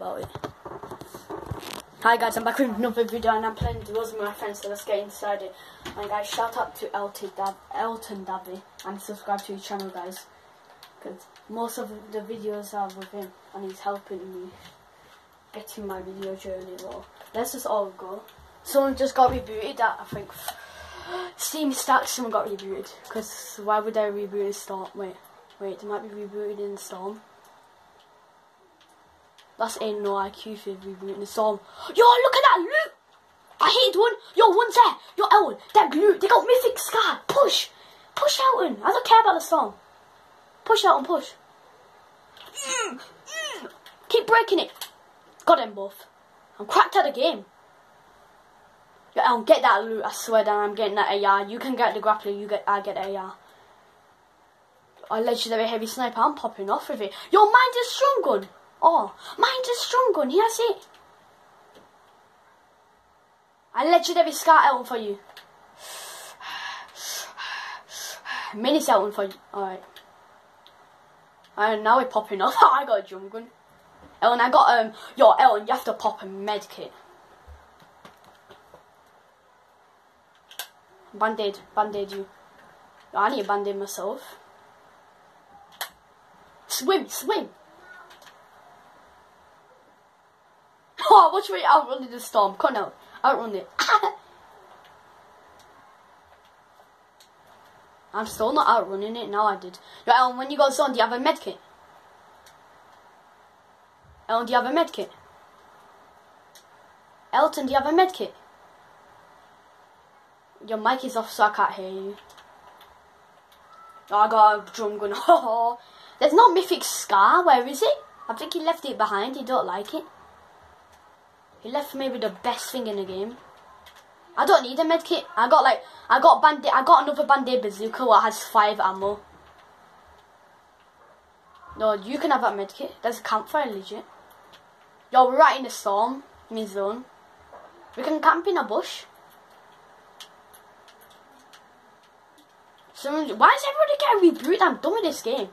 about it. Hi guys, I'm back with another video and I'm playing Duels with my friends, so let's get inside it. And guys, shout out to Elton, Dab Elton Dabby and subscribe to his channel guys. Because most of the videos are with him and he's helping me getting my video journey well. Let's just all go. Someone just got rebooted that I think Steam Stacks someone got rebooted. Because why would they reboot Storm? Wait, wait, they might be rebooted in Storm. That's ain't no IQ for rebooting the song. Yo, look at that loot! I hate one. Yo, one's there. Yo, Elton, that loot. They got Mythic Scar. Push. Push Elton. I don't care about the song. Push Elton, push. Keep breaking it. Got them both. I'm cracked at the game. Yo, Elton, get that loot. I swear down, I'm getting that AR. You can get the grappler. You get. I get AR. A legendary heavy sniper. I'm popping off with it. Yo, mine's a strong gun. Oh, mine's a strong gun. He has it. I legendary scar Elton for you. Mini Elton for you. Alright. And now we're popping off. I got a drum gun. Ellen, I got um. Yo, Ellen, you have to pop a med kit. Band-aid, band-aid you. I need a band-aid myself. Swim, swim. Oh, watch me outrunning the storm. Come on, I'll outrun it. I'm still not outrunning it. Now I did. Yo, Ellen, when you got zone, do you have a medkit? Ellen, do you have a medkit? Elton, do you have a medkit? Your mic is off, so I can't hear you. Oh, I got a drum gun. There's no mythic scar. Where is it? I think he left it behind. He don't like it. He left maybe the best thing in the game. I don't need a medkit. I got like I got band I got another band-aid bazooka that has five ammo. No, you can have that medkit. There's a campfire legit. Yo, we're right in the storm, in his zone. We can camp in a bush. Someone, why is everybody getting rebooted? I'm done with this game.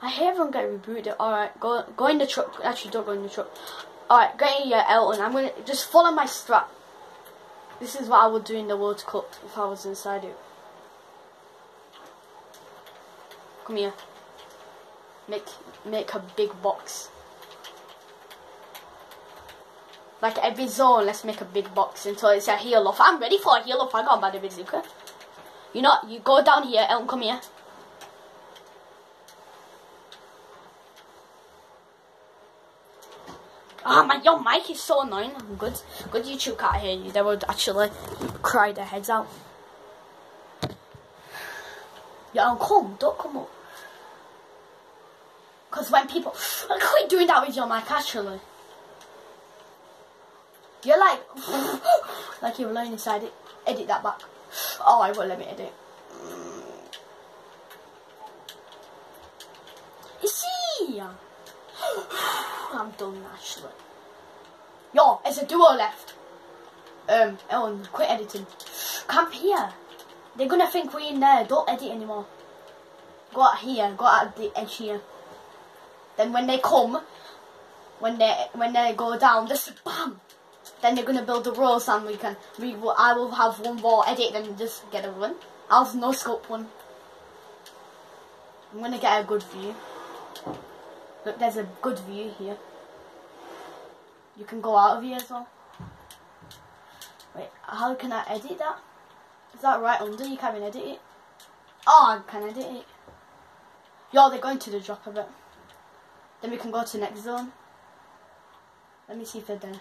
I hate everyone getting rebooted. Alright, go go in the truck. Actually, don't go in the truck. Alright, get in here, Elton. I'm gonna just follow my strap. This is what I would do in the World Cup if I was inside it. Come here. Make make a big box. Like every zone, let's make a big box until it's a heal off. I'm ready for a heal off. I got a bad bazooka. You know, you go down here, Elton, come here. Um, oh, my your mic is so annoying. Good, good YouTube can't hear you. They would actually cry their heads out. Yeah, come, don't come up. Because when people, how you doing that with your mic actually. You're like, like you were lying inside it. Edit that back. Oh, I won't let me edit. Is he? I'm done actually. It's a duo left. Um, Ellen, quit editing. Camp here. They're gonna think we're in there. Don't edit anymore. Go out here. Go out the edge here. Then when they come, when they when they go down, just bam. Then they're gonna build the rows and we can. We will, I will have one more edit and just get a run. I'll no scope one. I'm gonna get a good view. Look, there's a good view here. You can go out of here as well. Wait, how can I edit that? Is that right under? You can't even edit it. Oh, I can edit it. Yo, they're going to the drop a bit. Then we can go to next zone. Let me see if they're there.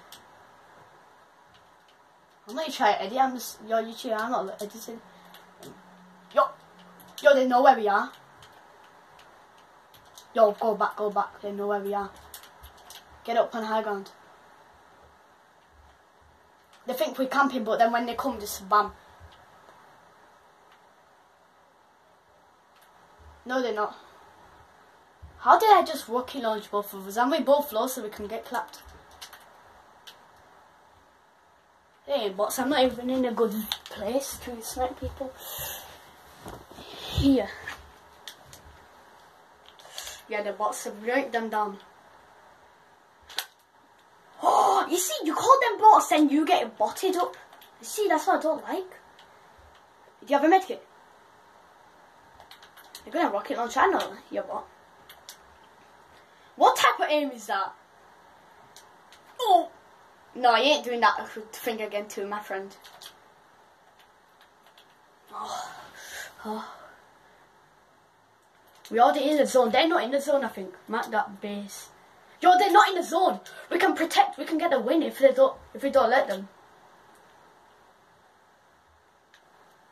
I'm not trying to edit, I'm just, yo, YouTube, I'm not editing. Yo, yo, they know where we are. Yo, go back, go back. They know where we are. Get up on high ground. They think we're camping, but then when they come, just bam. No, they're not. How did I just rocket launch both of us? And we both low so we can get clapped. Hey, bots, I'm not even in a good place to snipe people. Here. Yeah, the bots have break them down. See, you call them bots, then you get botted up. You see, that's what I don't like. Do you have a medkit? You're gonna rocket launch channel, you bot. What type of aim is that? Oh! No, I ain't doing that thing again too, my friend. Oh. Oh. We already in the zone. They're not in the zone, I think. Mark that base. Yo, they're not in the zone. We can protect. We can get a win if they don't. If we don't let them.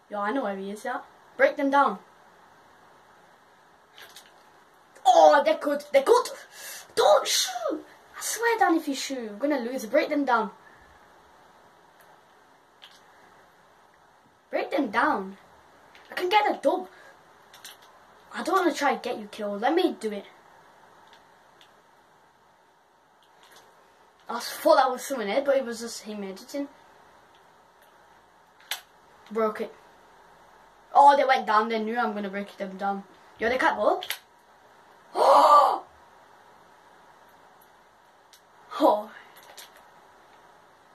Yo, I know where he is. Yeah, break them down. Oh, they're good. They're good. Don't shoot. I swear down if you shoot, we're gonna lose. Break them down. Break them down. I can get a dub. I don't want to try to get you killed. Let me do it. I thought that was someone else, but it was just him editing. Broke it. Oh, they went down. They knew I'm to break them down. Yo, they can't go. Oh! Oh.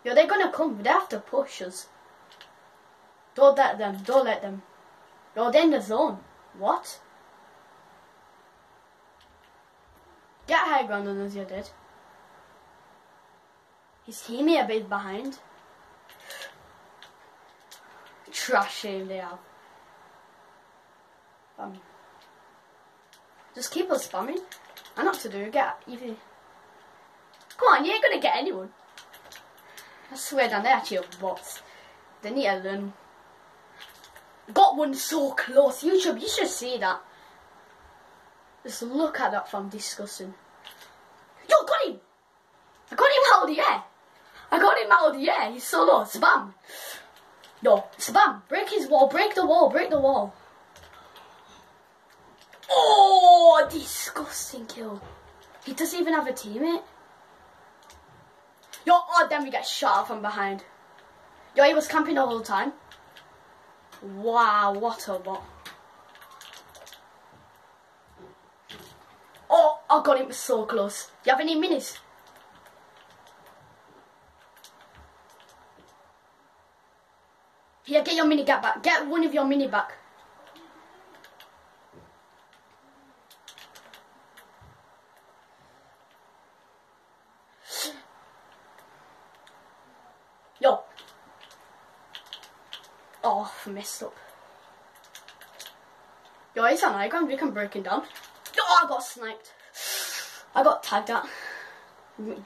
Yo, they're to come. They have to push us. Don't let them. Don't let them. Yo, they're in the zone. What? Get high ground on us, you did. His teammate a bit behind. Trash him they have. Um, just keep on spamming. I know what to do. Get even. Come on, you ain't gonna get anyone. I swear down there actually bots. They need to learn. Got one so close. YouTube, you should see that. Just look at that fam, disgusting. Yo, got him! I got him out of the air! I got him out of the air, he's so low, spam! No, spam! Break his wall, break the wall, break the wall. Oh, disgusting kill. He doesn't even have a teammate. Yo, oh, then we get shot from behind. Yo, he was camping the whole time. Wow, what a bot. Oh, I got him so close. You have any minis? Here, get your mini back. Get one of your mini back. Yo. Oh, I messed up. Yo, it's on high ground. We can break him down. Oh, I got sniped. I got tagged at.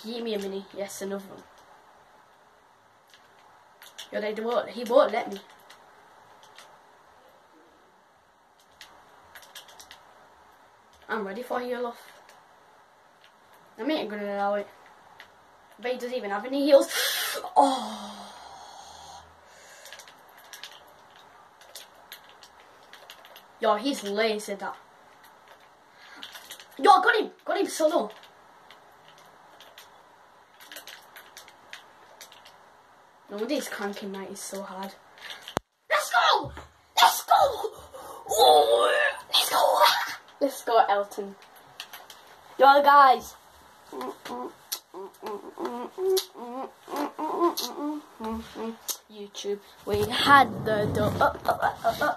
Give me a mini. Yes, another one. Yo, they won't, he won't let me. I'm ready for heal off. I ain't gonna allow it. But he doesn't even have any heals. Oh. Yo, he's lazy that. Yo, got him! Got him solo! No wonder his cranking night is so hard. Let's go! Let's go! Oh, let's go! Let's go, Elton. Yo, guys. YouTube. We had the door. Oh, oh, oh,